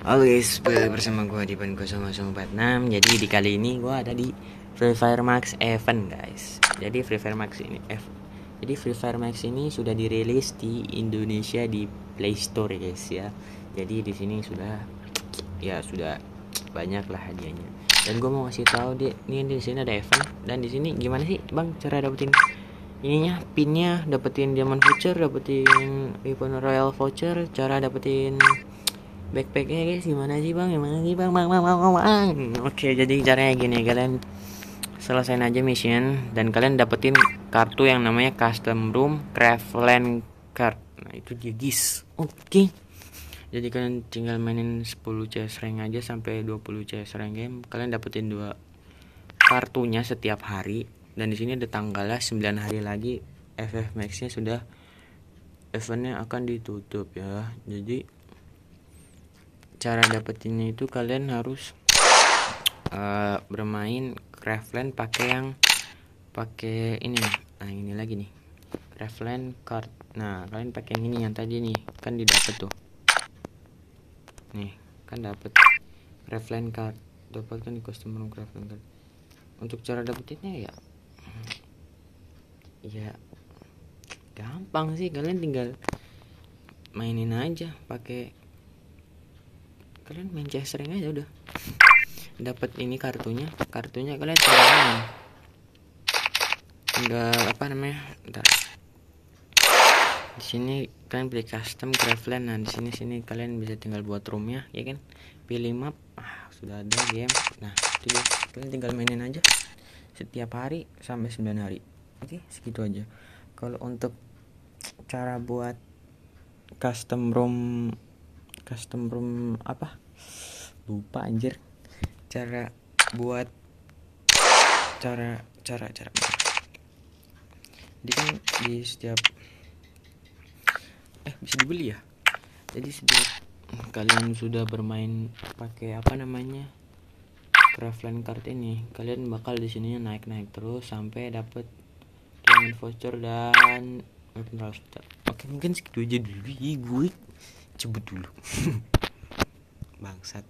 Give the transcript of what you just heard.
Halo guys, bersama gue di Ban 0046 Jadi di kali ini gue ada di Free Fire Max Event guys. Jadi Free Fire Max ini F. Jadi Free Fire Max ini sudah dirilis di Indonesia di Play Store guys ya. Jadi di sini sudah Ya sudah banyak lah hadiahnya. Dan gue mau kasih tahu di ini di sini ada event Dan di sini gimana sih bang cara dapetin ininya pinnya? Dapetin diamond voucher dapetin weapon royal voucher cara dapetin backpacknya guys gimana sih bang? Gimana sih bang? Bang bang bang, bang, bang. oke jadi caranya gini kalian selesaiin aja mission dan kalian dapetin kartu yang namanya custom room craftland card. Nah itu dia guys. Oke. Jadi kalian tinggal mainin 10 CS rank aja sampai 20 CS rank game. Kalian dapetin dua kartunya setiap hari dan di sini ada tanggalnya 9 hari lagi. FF Max nya sudah eventnya akan ditutup ya. Jadi cara dapetinnya itu kalian harus uh, bermain craftland pakai yang pakai ini nah ini lagi nih. Craftland card. Nah kalian pakai ini yang tadi nih. Kan didapat tuh. Nih kan dapat craftland card. Dapatkan di customer craftland card. Untuk cara dapetinnya ya ya gampang sih. Kalian tinggal mainin aja pakai kalian main CS ring aja udah. Dapat ini kartunya. Kartunya kalian main tinggal apa namanya? Bentar. di sini kalian pilih custom craftland nah di sini sini kalian bisa tinggal buat roomnya ya kan? Pilih map. Ah, sudah ada game. Nah itu dia. Kalian tinggal mainin aja. Setiap hari sampai 9 hari. Oke segitu aja. Kalau untuk cara buat custom room custom room apa? Lupa anjir. Cara buat cara cara cara. Jadi kan di setiap eh bisa dibeli ya? Jadi setiap kalian sudah bermain pakai apa namanya? Craftland card ini kalian bakal di sini naik naik terus sampai dapet diamond voucher dan oke mungkin segitu aja dulu gue cabut dulu. Bangsat